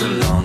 a long